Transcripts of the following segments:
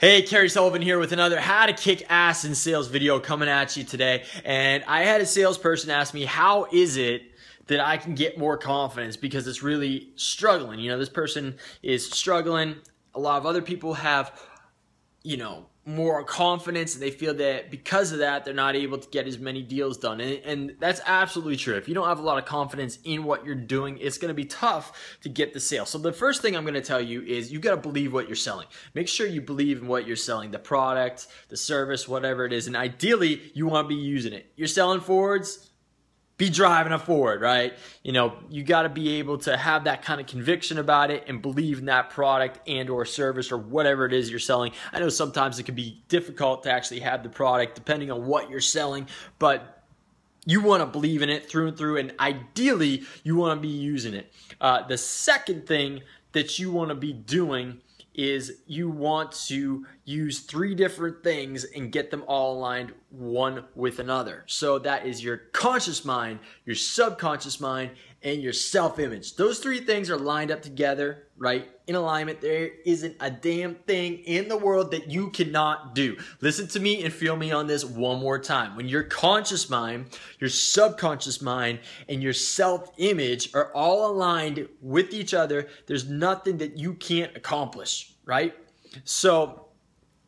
Hey, Kerry Sullivan here with another How to Kick Ass in Sales video coming at you today. And I had a salesperson ask me, How is it that I can get more confidence because it's really struggling? You know, this person is struggling. A lot of other people have, you know, more confidence and they feel that because of that they're not able to get as many deals done. And, and that's absolutely true. If you don't have a lot of confidence in what you're doing it's going to be tough to get the sale. So the first thing i'm going to tell you is you got to believe what you're selling. Make sure you believe in what you're selling the product the service whatever it is and ideally you want to be using it. You're selling Fords be driving a Ford, right? You know, you got to be able to have that kind of conviction about it and believe in that product and or service or whatever it is you're selling. I know sometimes it can be difficult to actually have the product depending on what you're selling, but you want to believe in it through and through, and ideally, you want to be using it. Uh, the second thing that you want to be doing is you want to use three different things and get them all aligned one with another. So that is your conscious mind, your subconscious mind, and your self image. Those three things are lined up together, right? In alignment. There isn't a damn thing in the world that you cannot do. Listen to me and feel me on this one more time. When your conscious mind, your subconscious mind, and your self image are all aligned with each other, there's nothing that you can't accomplish, right? So,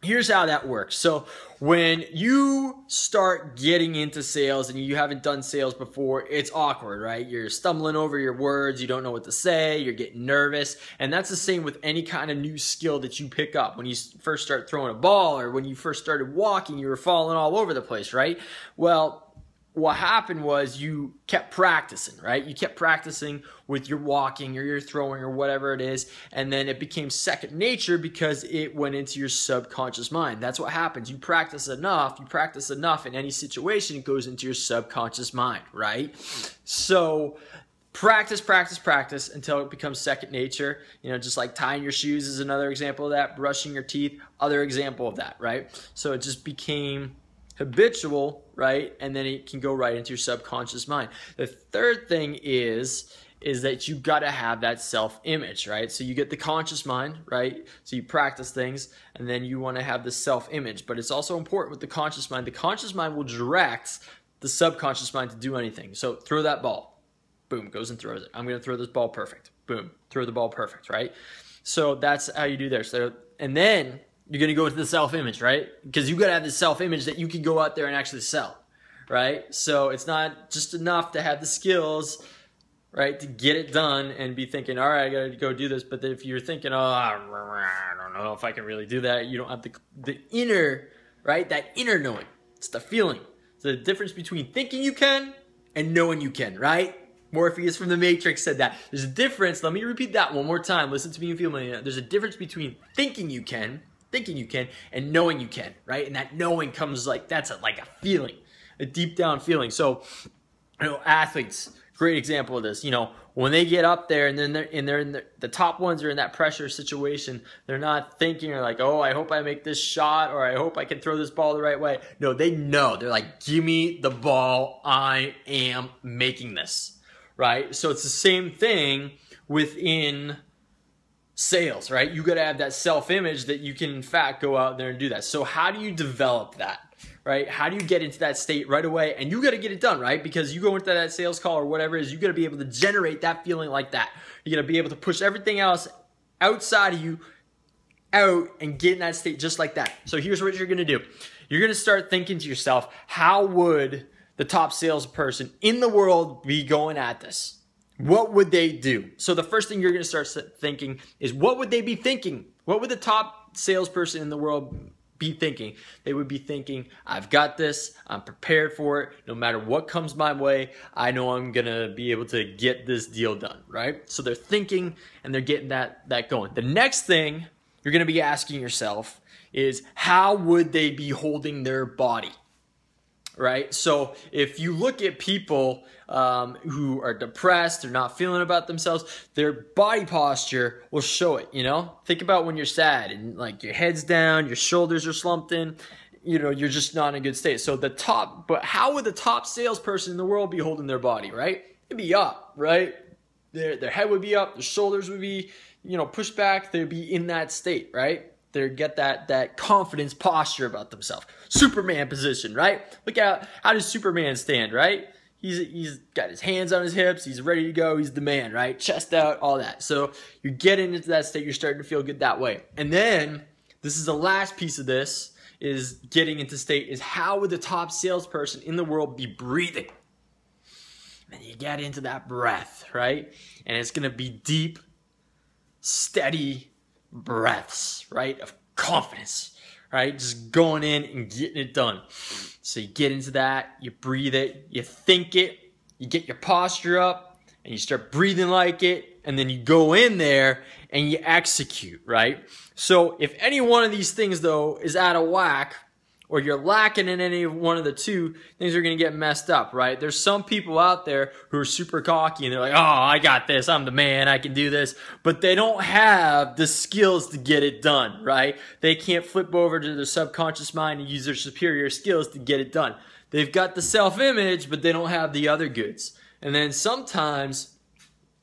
here's how that works. So when you start getting into sales and you haven't done sales before, it's awkward, right? You're stumbling over your words, you don't know what to say, you're getting nervous. And that's the same with any kind of new skill that you pick up. When you first start throwing a ball or when you first started walking, you were falling all over the place, right? Well, what happened was you kept practicing, right? You kept practicing with your walking or your throwing or whatever it is, and then it became second nature because it went into your subconscious mind. That's what happens. You practice enough, you practice enough in any situation, it goes into your subconscious mind, right? So practice, practice, practice until it becomes second nature. You know, just like tying your shoes is another example of that, brushing your teeth, other example of that, right? So it just became habitual, right? And then it can go right into your subconscious mind. The third thing is is that you got to have that self image, right? So you get the conscious mind, right? So you practice things and then you want to have the self image. But it's also important with the conscious mind. The conscious mind will direct the subconscious mind to do anything. So throw that ball. Boom, goes and throws it. I'm going to throw this ball perfect. Boom, throw the ball perfect, right? So that's how you do there. So and then you're going to go with the self image, right? Because you got to have the self image that you can go out there and actually sell, right? So it's not just enough to have the skills, right, to get it done and be thinking, all right, I got to go do this. But if you're thinking, oh, I don't know if I can really do that, you don't have the, the inner, right, that inner knowing. It's the feeling. It's the difference between thinking you can and knowing you can, right? Morpheus from the Matrix said that. There's a difference. Let me repeat that one more time. Listen to me and feel me. There's a difference between thinking you can thinking you can and knowing you can, right? And that knowing comes like that's a, like a feeling, a deep down feeling. So, you know, athletes, great example of this. You know, when they get up there and then they're and they're in the, the top ones are in that pressure situation, they're not thinking or like, oh, I hope I make this shot or I hope I can throw this ball the right way. No, they know. They're like, give me the ball. I am making this, right? So it's the same thing within sales, right? You got to have that self image that you can, in fact, go out there and do that. So, how do you develop that, right? How do you get into that state right away? And you got to get it done, right? Because you go into that sales call or whatever it is, you got to be able to generate that feeling like that. You got to be able to push everything else outside of you out and get in that state just like that. So, here's what you're going to do you're going to start thinking to yourself, how would the top salesperson in the world be going at this? What would they do? So the first thing you're going to start thinking is what would they be thinking? What would the top salesperson in the world be thinking? They would be thinking, I've got this, I'm prepared for it. No matter what comes my way, I know I'm going to be able to get this deal done, right? So they're thinking and they're getting that that going. The next thing you're going to be asking yourself is how would they be holding their body? Right? So if you look at people um, who are depressed, they're not feeling about themselves, their body posture will show it. You know, think about when you're sad and like your head's down, your shoulders are slumped in. You know, you're just not in a good state. So the top, but how would the top salesperson in the world be holding their body? Right? It'd be up, right? Their their head would be up, their shoulders would be, you know, pushed back. They'd be in that state, right? They get that that confidence posture about themselves. Superman position, right? Look at how does Superman stand, right? He's he's got his hands on his hips. He's ready to go. He's the man, right? Chest out, all that. So you're getting into that state. You're starting to feel good that way. And then this is the last piece of this is getting into state is how would the top salesperson in the world be breathing? And you get into that breath, right? And it's gonna be deep, steady breaths, right? Of confidence, right? Just going in and getting it done. So you get into that, you breathe it, you think it, you get your posture up, and you start breathing like it, and then you go in there and you execute, right? So if any one of these things though is out of whack, or you're lacking in any one of the two, things are going to get messed up, right? There's some people out there who are super cocky and they're like, oh, I got this. I'm the man. I can do this. But they don't have the skills to get it done, right? They can't flip over to their subconscious mind and use their superior skills to get it done. They've got the self image, but they don't have the other goods. And then sometimes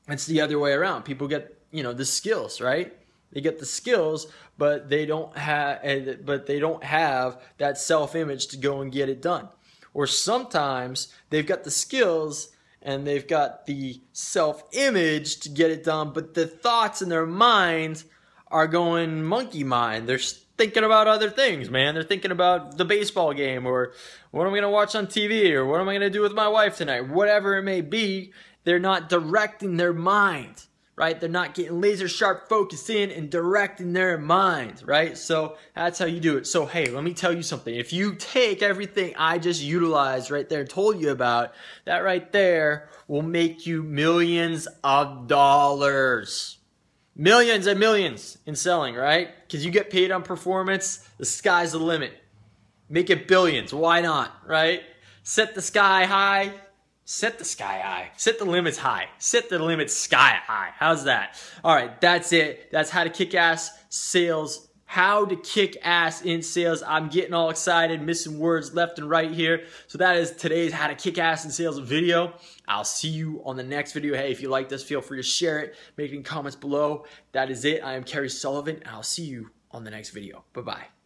it's the other way around. People get, you know, the skills, right? They get the skills, but they don't have, but they don't have that self-image to go and get it done. Or sometimes they've got the skills and they've got the self-image to get it done, but the thoughts in their mind are going monkey mind. They're thinking about other things, man. They're thinking about the baseball game or what am I going to watch on TV or what am I going to do with my wife tonight? Whatever it may be, they're not directing their mind right? They're not getting laser sharp focus in and directing their mind, right? So that's how you do it. So, hey, let me tell you something. If you take everything I just utilized right there and told you about, that right there will make you millions of dollars. Millions and millions in selling, right? Because you get paid on performance, the sky's the limit. Make it billions. Why not, right? Set the sky high, Set the sky high. Set the limits high. Set the limits sky high. How's that? All right, that's it. That's how to kick ass sales. How to kick ass in sales. I'm getting all excited, missing words left and right here. So that is today's how to kick ass in sales video. I'll see you on the next video. Hey, if you like this, feel free to share it. Make any comments below. That is it. I am Kerry Sullivan, and I'll see you on the next video. Bye-bye.